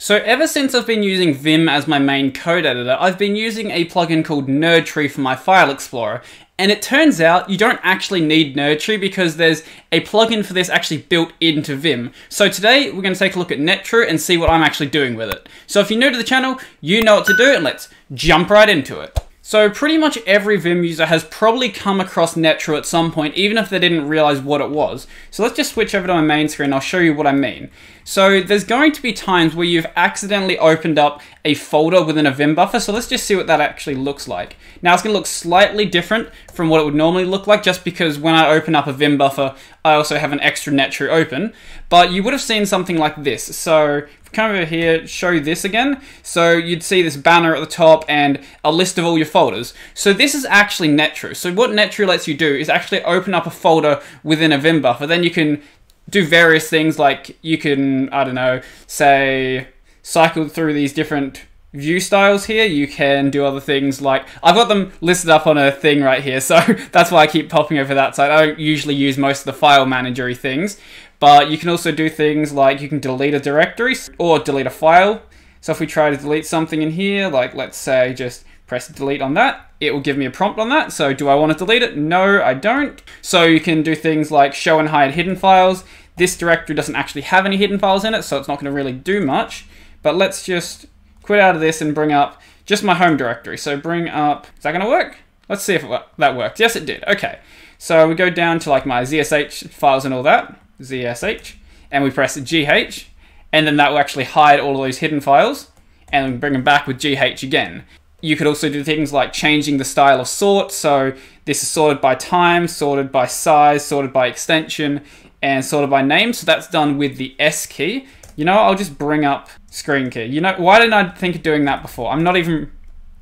So ever since I've been using Vim as my main code editor, I've been using a plugin called Nerdtree for my file explorer. And it turns out you don't actually need Nerdtree because there's a plugin for this actually built into Vim. So today we're going to take a look at Netrw and see what I'm actually doing with it. So if you're new to the channel, you know what to do and let's jump right into it. So pretty much every Vim user has probably come across Netrw at some point, even if they didn't realize what it was. So let's just switch over to my main screen, and I'll show you what I mean. So there's going to be times where you've accidentally opened up a folder within a Vim buffer, so let's just see what that actually looks like. Now it's going to look slightly different from what it would normally look like, just because when I open up a Vim buffer, I also have an extra Netrw open, but you would have seen something like this. So come over here, show this again. So you'd see this banner at the top and a list of all your folders. So this is actually Netrw. So what Netrw lets you do is actually open up a folder within a Vim buffer. Then you can do various things like you can, I don't know, say cycle through these different view styles here. You can do other things like, I've got them listed up on a thing right here, so that's why I keep popping over that side. I don't usually use most of the file managery things, but you can also do things like you can delete a directory or delete a file. So if we try to delete something in here, like let's say just press delete on that, it will give me a prompt on that. So do I want to delete it? No, I don't. So you can do things like show and hide hidden files. This directory doesn't actually have any hidden files in it, so it's not going to really do much. But let's just quit out of this and bring up just my home directory. So bring up, is that going to work? Let's see if that worked. Yes, it did. Okay. So we go down to like my ZSH files and all that, ZSH, and we press GH, and then that will actually hide all of those hidden files, and bring them back with GH again. You could also do things like changing the style of sort. So this is sorted by time, sorted by size, sorted by extension, and sorted by name. So that's done with the S key. You know, I'll just bring up screen key. You know, why didn't I think of doing that before? I'm not even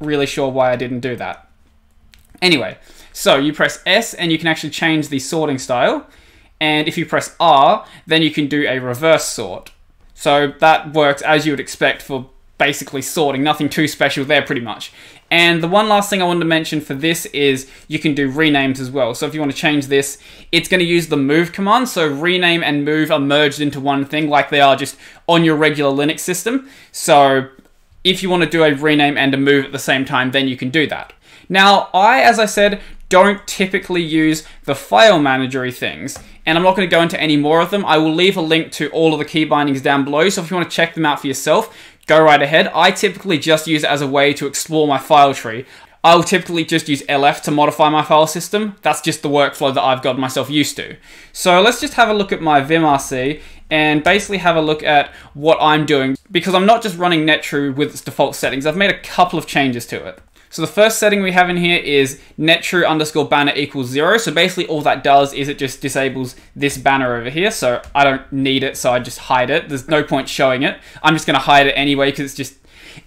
really sure why I didn't do that. Anyway, so you press S and you can actually change the sorting style. And if you press R, then you can do a reverse sort. So that works as you would expect for basically sorting, nothing too special there pretty much. And the one last thing I wanted to mention for this is you can do renames as well. So if you want to change this, it's going to use the move command. So rename and move are merged into one thing like they are just on your regular Linux system. So if you want to do a rename and a move at the same time, then you can do that. Now, I, as I said, don't typically use the file managery things, and I'm not going to go into any more of them. I will leave a link to all of the key bindings down below, so if you want to check them out for yourself, go right ahead. I typically just use it as a way to explore my file tree. I'll typically just use LF to modify my file system. That's just the workflow that I've got myself used to. So let's just have a look at my vimrc and basically have a look at what I'm doing because I'm not just running Netrw with its default settings. I've made a couple of changes to it. So the first setting we have in here is netrw underscore banner equals zero. So basically all that does is it just disables this banner over here. So I don't need it, so I just hide it. There's no point showing it. I'm just gonna hide it anyway because it's just,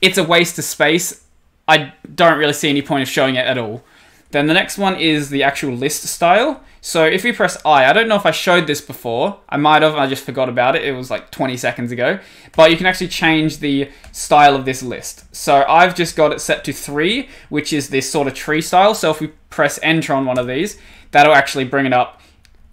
it's a waste of space. I don't really see any point of showing it at all. Then the next one is the actual list style. So if we press I, I don't know if I showed this before. I might have, I just forgot about it. It was like 20 seconds ago. But you can actually change the style of this list. So I've just got it set to 3, which is this sort of tree style. So if we press enter on one of these, that'll actually bring it up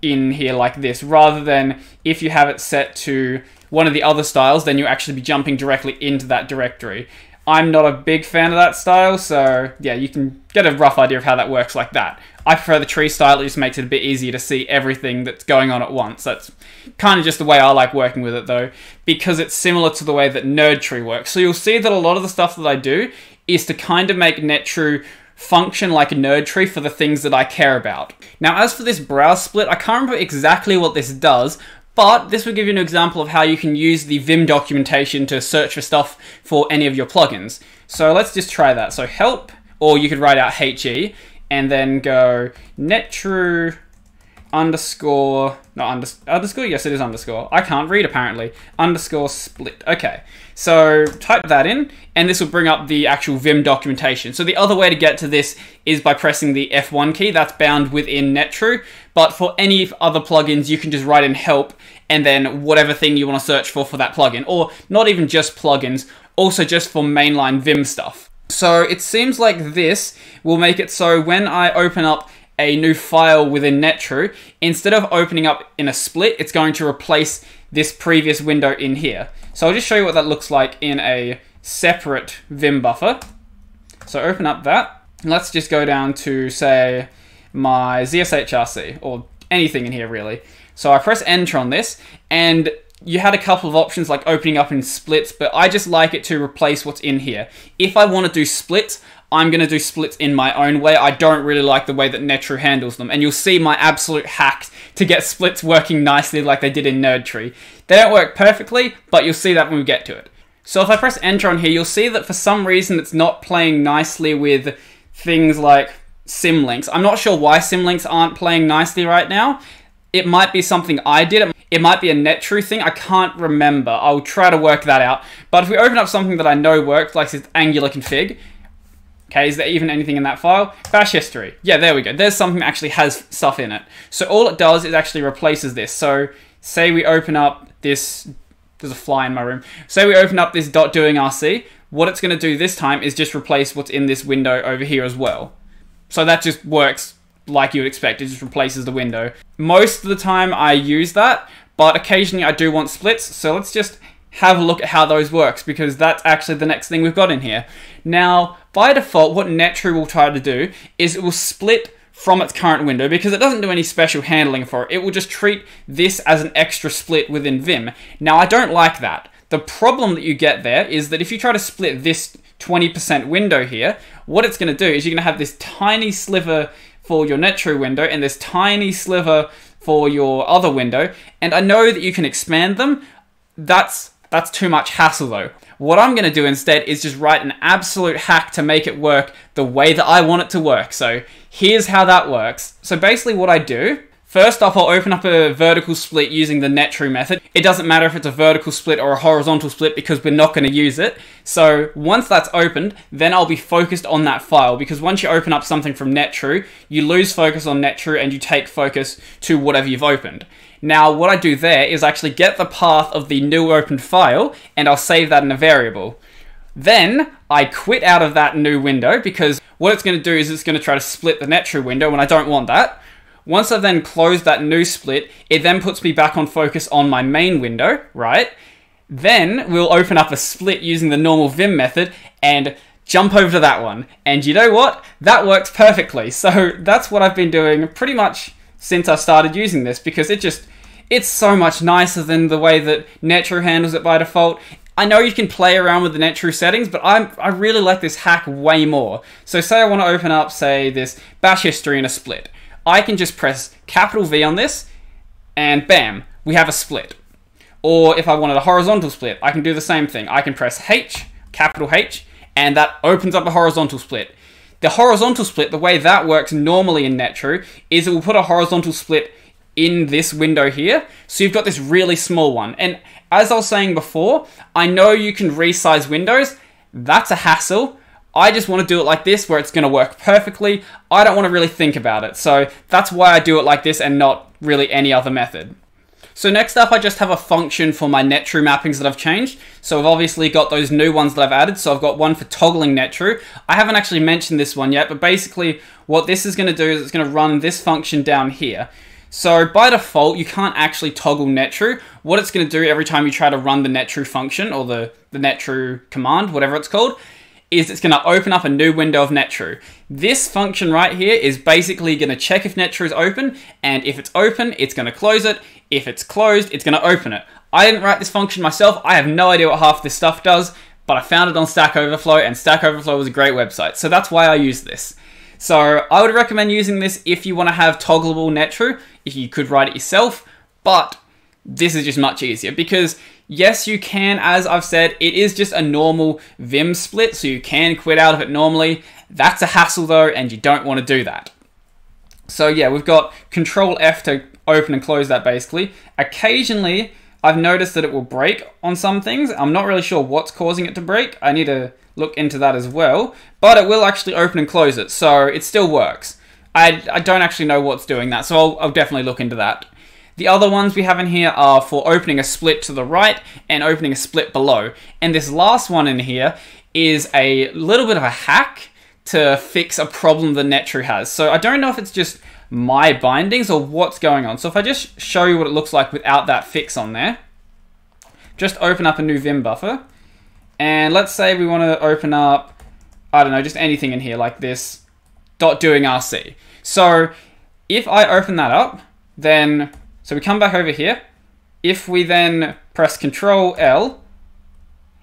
in here like this. Rather than if you have it set to one of the other styles, then you actually be jumping directly into that directory. I'm not a big fan of that style, so yeah, you can get a rough idea of how that works like that. I prefer the tree style, it just makes it a bit easier to see everything that's going on at once. That's kind of just the way I like working with it though, because it's similar to the way that Nerdtree works. So you'll see that a lot of the stuff that I do is to kind of make Netrw function like a Nerdtree for the things that I care about. Now as for this browse split, I can't remember exactly what this does, but this will give you an example of how you can use the Vim documentation to search for stuff for any of your plugins. So let's just try that. So help, or you could write out HE, and then go netrw underscore, not under, underscore, yes it is underscore. I can't read apparently. Underscore split, okay. So type that in, and this will bring up the actual Vim documentation. So the other way to get to this is by pressing the F1 key, that's bound within Netrw. But for any other plugins, you can just write in help, and then whatever thing you want to search for for that plugin. Or not even just plugins, also just for mainline Vim stuff. So it seems like this will make it so when I open up a new file within Netrw, instead of opening up in a split, it's going to replace this previous window in here. So I'll just show you what that looks like in a separate Vim buffer. So open up that. Let's just go down to, say, my ZSHRC, or anything in here really. So I press enter on this, and you had a couple of options like opening up in splits, but I just like it to replace what's in here. If I want to do splits, I'm going to do splits in my own way. I don't really like the way that Netrw handles them. And you'll see my absolute hack to get splits working nicely like they did in Nerdtree. They don't work perfectly, but you'll see that when we get to it. So if I press enter on here, you'll see that for some reason it's not playing nicely with things like Symlinks. I'm not sure why Symlinks aren't playing nicely right now. It might be something I did. It might be a Netrw thing. I can't remember. I'll try to work that out. But if we open up something that I know works, like this Angular config, Okay, is there even anything in that file? Bash history. Yeah, there we go. There's something that actually has stuff in it. So all it does is actually replaces this. So say we open up this, there's a fly in my room. Say we open up this dot doing RC. What it's going to do this time is just replace what's in this window over here as well. So that just works like you would expect. It just replaces the window. Most of the time I use that, but occasionally I do want splits. So let's just have a look at how those works because that's actually the next thing we've got in here. Now, by default, what Netrw will try to do is it will split from its current window because it doesn't do any special handling for it. It will just treat this as an extra split within Vim. Now, I don't like that. The problem that you get there is that if you try to split this 20% window here, what it's going to do is you're going to have this tiny sliver for your Netrw window and this tiny sliver for your other window. And I know that you can expand them. That's that's too much hassle though. What I'm going to do instead is just write an absolute hack to make it work the way that I want it to work. So here's how that works. So basically what I do First off, I'll open up a vertical split using the Netrw method. It doesn't matter if it's a vertical split or a horizontal split because we're not going to use it. So once that's opened, then I'll be focused on that file because once you open up something from Netrw, you lose focus on Netrw and you take focus to whatever you've opened. Now, what I do there is actually get the path of the new opened file and I'll save that in a variable. Then I quit out of that new window because what it's going to do is it's going to try to split the Netrw window and I don't want that. Once I've then closed that new split, it then puts me back on focus on my main window, right? Then we'll open up a split using the normal Vim method and jump over to that one. And you know what? That works perfectly. So that's what I've been doing pretty much since I started using this because it just, it's so much nicer than the way that Netrw handles it by default. I know you can play around with the Netrw settings, but I'm, I really like this hack way more. So say I want to open up, say, this bash history in a split. I can just press capital V on this, and bam, we have a split. Or if I wanted a horizontal split, I can do the same thing. I can press H, capital H, and that opens up a horizontal split. The horizontal split, the way that works normally in Netrw, is it will put a horizontal split in this window here. So you've got this really small one. And as I was saying before, I know you can resize windows. That's a hassle. I just want to do it like this where it's going to work perfectly. I don't want to really think about it. So that's why I do it like this and not really any other method. So next up, I just have a function for my Netrw mappings that I've changed. So I've obviously got those new ones that I've added. So I've got one for toggling Netrw. I haven't actually mentioned this one yet, but basically what this is going to do is it's going to run this function down here. So by default, you can't actually toggle Netrw. What it's going to do every time you try to run the Netrw function or the, the Netrw command, whatever it's called, is it's going to open up a new window of Netrw. This function right here is basically going to check if Netrw is open, and if it's open, it's going to close it. If it's closed, it's going to open it. I didn't write this function myself. I have no idea what half this stuff does, but I found it on Stack Overflow, and Stack Overflow was a great website, so that's why I use this. So I would recommend using this if you want to have toggleable Netrw, if you could write it yourself, but this is just much easier because Yes, you can, as I've said, it is just a normal Vim split, so you can quit out of it normally. That's a hassle though, and you don't want to do that. So yeah, we've got Control F to open and close that basically. Occasionally, I've noticed that it will break on some things. I'm not really sure what's causing it to break. I need to look into that as well. But it will actually open and close it, so it still works. I, I don't actually know what's doing that, so I'll, I'll definitely look into that. The other ones we have in here are for opening a split to the right and opening a split below. And this last one in here is a little bit of a hack to fix a problem the Netrw has. So I don't know if it's just my bindings or what's going on. So if I just show you what it looks like without that fix on there. just open up a new Vim buffer. And let's say we want to open up, I don't know, just anything in here like this, dot doing RC. So if I open that up, then, so we come back over here. If we then press Control L,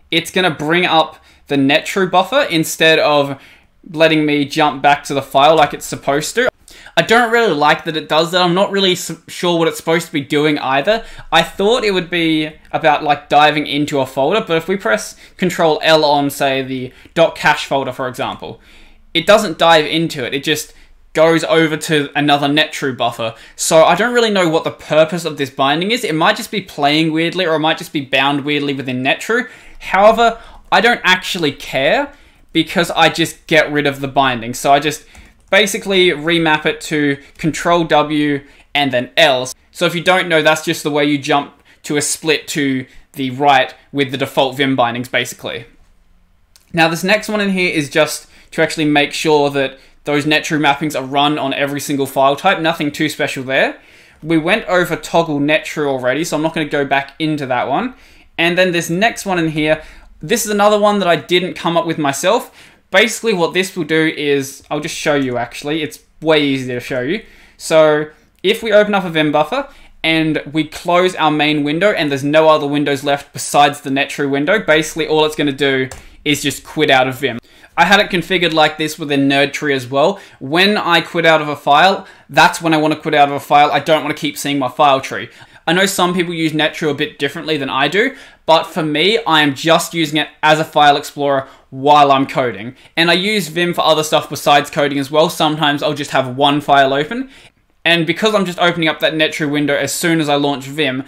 it's going to bring up the netrw buffer instead of letting me jump back to the file like it's supposed to. I don't really like that it does that. I'm not really sure what it's supposed to be doing either. I thought it would be about like diving into a folder, but if we press Control L on, say, the .cache folder, for example, it doesn't dive into it. It just goes over to another netrw buffer. So I don't really know what the purpose of this binding is. It might just be playing weirdly or it might just be bound weirdly within netrw. However, I don't actually care because I just get rid of the binding. So I just basically remap it to Control W and then L. So if you don't know, that's just the way you jump to a split to the right with the default Vim bindings, basically. Now this next one in here is just to actually make sure that those netrw mappings are run on every single file type. Nothing too special there. We went over toggle netrw already, so I'm not going to go back into that one. And then this next one in here, this is another one that I didn't come up with myself. Basically what this will do is, I'll just show you actually, it's way easier to show you. So if we open up a Vim buffer and we close our main window and there's no other windows left besides the netrw window, basically all it's going to do is just quit out of Vim. I had it configured like this within NerdTree as well. When I quit out of a file, that's when I want to quit out of a file. I don't want to keep seeing my file tree. I know some people use Netrw a bit differently than I do, but for me, I am just using it as a file explorer while I'm coding. And I use Vim for other stuff besides coding as well. Sometimes I'll just have one file open. And because I'm just opening up that Netrw window as soon as I launch Vim,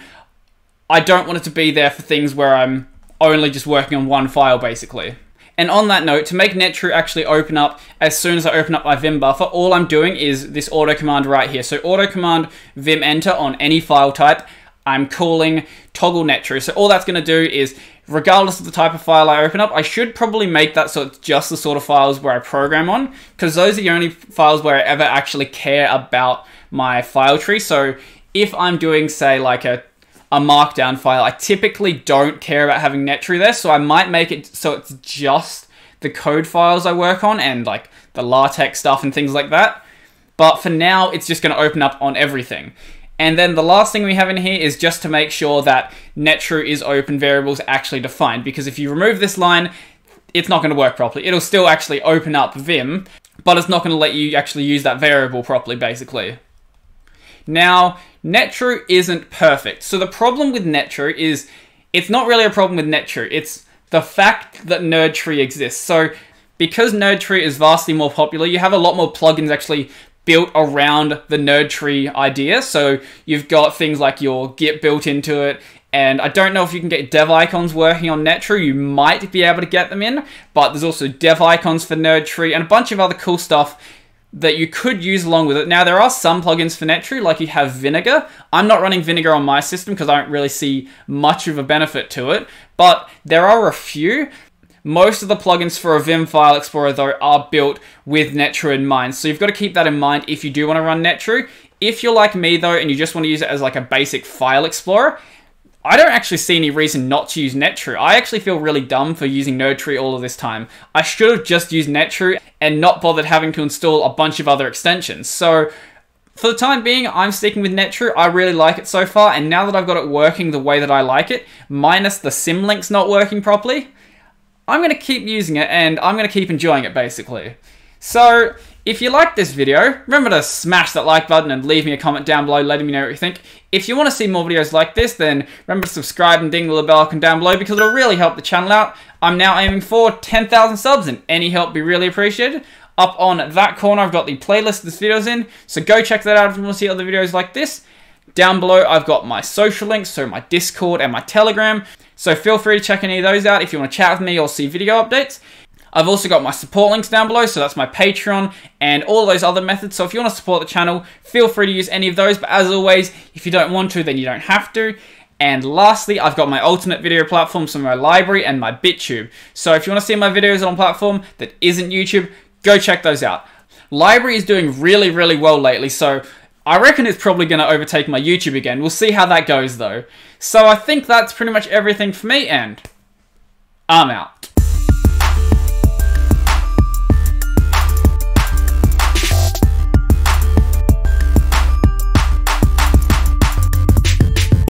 I don't want it to be there for things where I'm only just working on one file basically. And on that note, to make netrw actually open up as soon as I open up my Vim buffer, all I'm doing is this auto command right here. So auto command Vim enter on any file type. I'm calling toggle netrw. So all that's going to do is, regardless of the type of file I open up, I should probably make that so it's just the sort of files where I program on, because those are the only files where I ever actually care about my file tree. So if I'm doing, say, like a a markdown file. I typically don't care about having netrw there, so I might make it so it's just the code files I work on and like the LaTeX stuff and things like that. But for now, it's just going to open up on everything. And then the last thing we have in here is just to make sure that netrw is open variables actually defined, because if you remove this line, it's not going to work properly. It'll still actually open up Vim, but it's not going to let you actually use that variable properly, basically. Now, netrw isn't perfect. So the problem with netrw is it's not really a problem with netrw. It's the fact that nerdtree exists. So because nerdtree is vastly more popular, you have a lot more plugins actually built around the nerdtree idea. So you've got things like your Git built into it, and I don't know if you can get dev icons working on Netrw. You might be able to get them in, but there's also dev icons for Nerdtree and a bunch of other cool stuff that you could use along with it. Now, there are some plugins for netrw, like you have Vinegar. I'm not running Vinegar on my system because I don't really see much of a benefit to it, but there are a few. Most of the plugins for a Vim File Explorer, though, are built with netrw in mind, so you've got to keep that in mind if you do want to run netrw. If you're like me, though, and you just want to use it as like a basic file explorer, I don't actually see any reason not to use netrw. I actually feel really dumb for using NerdTree all of this time. I should have just used netrw and not bothered having to install a bunch of other extensions. So for the time being, I'm sticking with netrw. I really like it so far, and now that I've got it working the way that I like it, minus the symlinks not working properly, I'm going to keep using it and I'm going to keep enjoying it basically. So, if you like this video, remember to smash that like button and leave me a comment down below letting me know what you think. If you want to see more videos like this, then remember to subscribe and ding the bell icon down below because it'll really help the channel out. I'm now aiming for 10,000 subs and any help be really appreciated. Up on that corner, I've got the playlist this video's in, so go check that out if you want to see other videos like this. Down below, I've got my social links, so my Discord and my Telegram. So feel free to check any of those out if you want to chat with me or see video updates. I've also got my support links down below, so that's my Patreon and all those other methods. So if you want to support the channel, feel free to use any of those. But as always, if you don't want to, then you don't have to. And lastly, I've got my alternate video platform, so my LBRY and my BitTube. So if you want to see my videos on a platform that isn't YouTube, go check those out. LBRY is doing really, really well lately, so I reckon it's probably going to overtake my YouTube again. We'll see how that goes though. So I think that's pretty much everything for me and I'm out.